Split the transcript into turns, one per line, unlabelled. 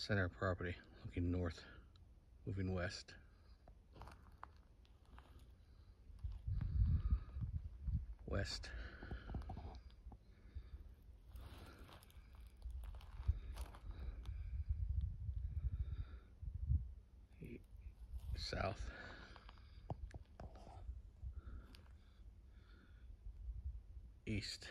Center property, looking north, moving west. West. South. East.